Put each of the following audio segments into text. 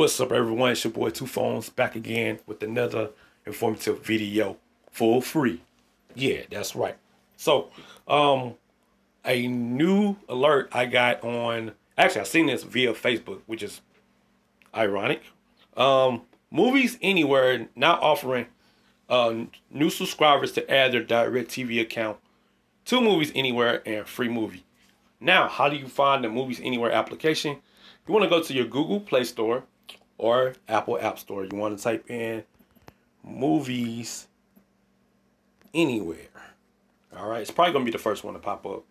What's up, everyone? It's your boy TuPhonez back again with another informative video for free. Yeah, that's right. So, um, a new alert I got on. Actually, I seen this via Facebook, which is ironic. Um, Movies Anywhere now offering uh, new subscribers to add their DirecTV account to Movies Anywhere and free movie. Now, how do you find the Movies Anywhere application? You want to go to your Google Play Store or Apple App Store. You want to type in Movies Anywhere. All right, it's probably going to be the first one to pop up.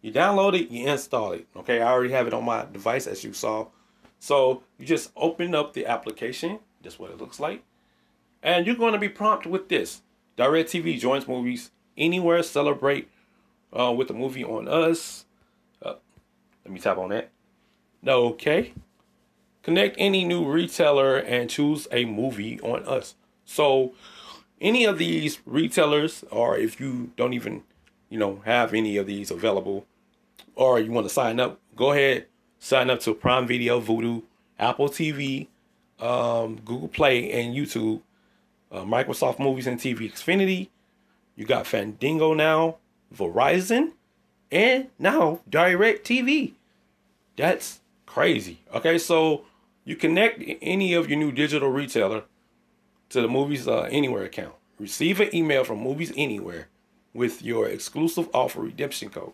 You download it, you install it. Okay, I already have it on my device as you saw. So you just open up the application. That's what it looks like. And you're going to be prompted with this. DirecTV joins movies anywhere. Celebrate uh, with a movie on us. Uh, let me tap on that. No, okay. Connect any new retailer and choose a movie on us. So any of these retailers, or if you don't even, you know, have any of these available, or you want to sign up, go ahead, sign up to Prime Video, Vudu, Apple TV, um, Google Play, and YouTube, uh, Microsoft Movies and TV Xfinity. You got Fandango now, Verizon, and now DirecTV. That's crazy. Okay, so you connect any of your new digital retailer to the Movies uh, Anywhere account. Receive an email from Movies Anywhere with your exclusive offer redemption code.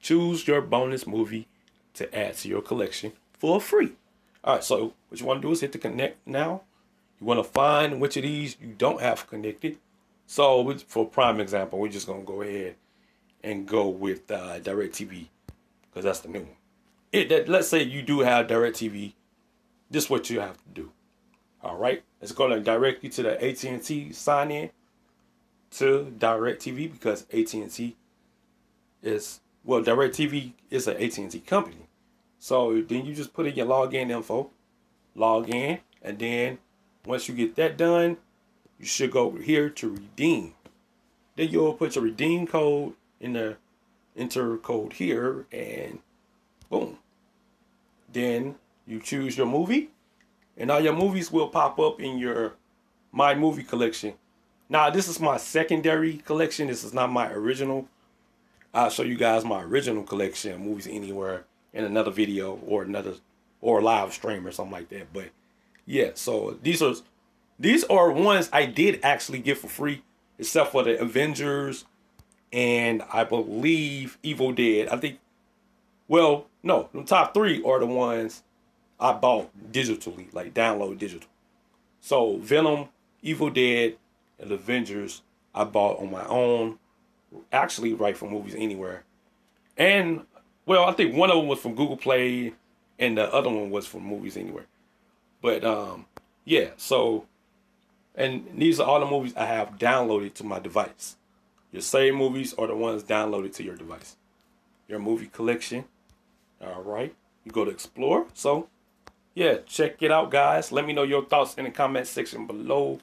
Choose your bonus movie to add to your collection for free. All right, so what you want to do is hit the connect now. You want to find which of these you don't have connected. So for prime example, we're just going to go ahead and go with uh, DirecTV because that's the new one. It, that, let's say you do have DirecTV. This is what you have to do. All right, it's going to direct you to the AT&T sign in to DirecTV because AT&T is well, DirecTV is an AT&T company. So then you just put in your login info, log in, and then once you get that done, you should go over here to redeem. Then you'll put your redeem code in the enter code here and boom. Then you choose your movie and all your movies will pop up in your my movie collection. Now this is my secondary collection. This is not my original. I'll show you guys my original collection movies anywhere in another video or another or live stream or something like that. But yeah, so these are these are ones I did actually get for free, except for the Avengers and I believe Evil Dead. I think well, no, the top three are the ones I bought digitally, like download digital. So Venom, Evil Dead, and Avengers I bought on my own, actually right from Movies Anywhere. And well, I think one of them was from Google Play, and the other one was from Movies Anywhere. But um, yeah, so and these are all the movies I have downloaded to my device. Your same movies are the ones downloaded to your device. Your movie collection. All right. You go to explore. So yeah, check it out, guys. Let me know your thoughts in the comment section below.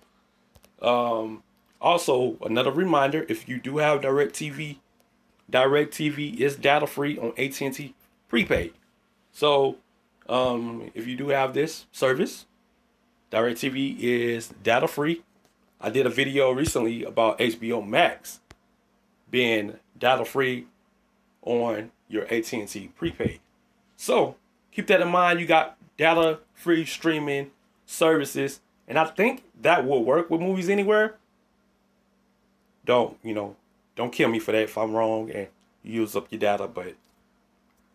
Um, also, another reminder: if you do have DirecTV, DirecTV is data free on AT&T prepaid. So, um, if you do have this service, DirecTV is data free. I did a video recently about HBO Max being data free on your AT&T prepaid. So, keep that in mind. You got data free streaming services. And I think that will work with Movies Anywhere. Don't, you know, don't kill me for that if I'm wrong and use up your data, but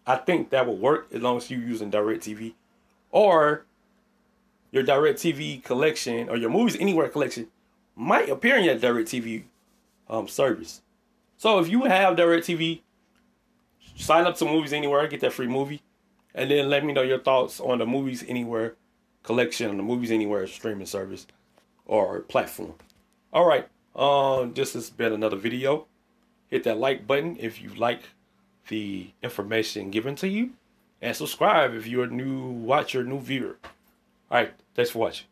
I think that will work as long as you're using DirecTV. Or your DirecTV collection or your Movies Anywhere collection might appear in your DirecTV um, service. So if you have DirecTV, sign up to Movies Anywhere, get that free movie. And then let me know your thoughts on the Movies Anywhere collection, the Movies Anywhere streaming service or platform. All right, um, this has been another video. Hit that like button if you like the information given to you. And subscribe if you're a new watcher, new viewer. All right, thanks for watching.